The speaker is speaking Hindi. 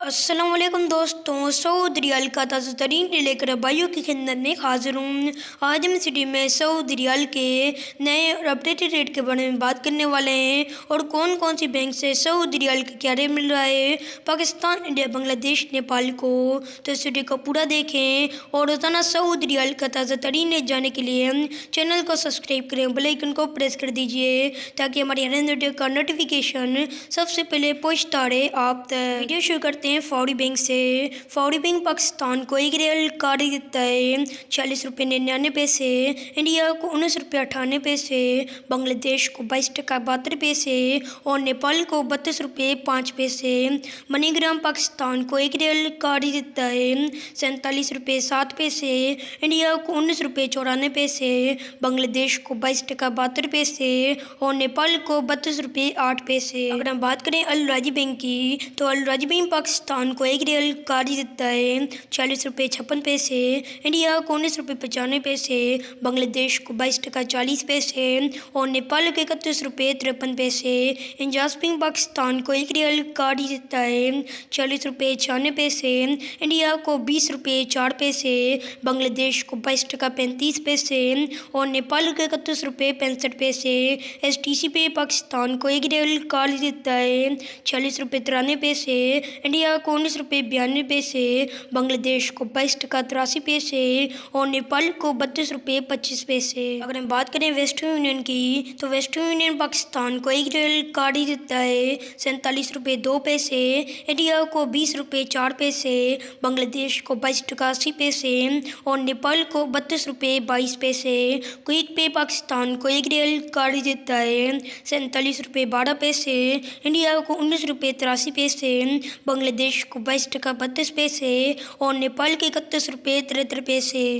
असलम दोस्तों, सऊद रियाल का ताज़ा तरीन लेकर भाइयों की खिदमत में हाजिर हूँ। आज हम सिटी में सऊद रियाल के नए और अपडेटेड रेट के बारे में बात करने वाले हैं और कौन कौन सी बैंक से सऊद रियाल का क्या रेट मिल रहा है, पाकिस्तान, इंडिया, बांग्लादेश, नेपाल को। तो इस वीडियो को पूरा देखें और रोज़ाना सऊद रियाल का ताज़ा तरीन रेट जाने के लिए चैनल को सब्सक्राइब करें बेलाइकन को प्रेस कर दीजिए ताकि हमारी हर वीडियो का नोटिफिकेशन सबसे पहले पहुँचता रहे आप वीडियो शुरू करते हैं फौरी बैंक से। फौरी बैंक पाकिस्तान को एक रियल कार्ड देता है। चालीस रुपये निन्यानवे पैसे। इंडिया को उन्नीस रुपये अठानवे पैसे। बांग्लादेश को बाईस टका बहत्तर पैसे। और नेपाल को बत्तीस रुपये पाँच पैसे। मनीग्राम पाकिस्तान को एक रियल कार्ड देता है। सैंतालीस रुपये सात पैसे। इंडिया को उन्नीस रुपये चौरानवे पैसे। बांग्लादेश को बाईस टका बहत्तर पैसे। और नेपाल को बत्तीस रुपये आठ पैसे। अगर हम बात करें अल राज़ी बैंक की तो अल राज़ी बैंक पाकिस्तान पाकिस्तान को एक रियल कार्ड देता है। चालीस रुपये छप्पन पैसे। इंडिया को उन्नीस रुपये पचानवे पैसे। बांग्लादेश को बाईस टका, चालीस पैसे। और नेपाल को इकतीस रुपये तिरपन पैसे। इंजास्पिंग पाकिस्तान को एक रियल कार्ड देता है। चालीस रुपये छियानवे पैसे। इंडिया को बीस रुपये चार पैसे। बांग्लादेश को बाईस टका, पैंतीस पैसे। और नेपाल को इकतीस रुपये पैंसठ पैसे। एस टी सी पे पाकिस्तान को एक रियल कार्ड देता है। चालीस रुपये तिरानवे पैसे। इंडिया को उन्नीस रुपये, बयानवे पैसे, बांग्लादेश को बाईस टका तिरासी पैसे और नेपाल को बत्तीस रुपये, पच्चीस पैसे। अगर हम बात करें वेस्टर्न यूनियन की तो वेस्टर्न यूनियन पाकिस्तान को एक रेल ही देता है, सैंतालीस रुपये दो पैसे, इंडिया को बीस रुपये चार पैसे, बांग्लादेश को बाईस टका अस्सी पैसे और नेपाल को बत्तीस रुपये बाईस पैसे। क्विक पे पाकिस्तान को एक रियल कार्ड देता है, सैंतालीस रुपये बारह पैसे, इंडिया को उन्नीस रुपये तिरासी पैसे, बांग्लादेश को बाईस टका बत्तीस पैसे और नेपाल के इकतीस रुपये तिरहत्तर पैसे।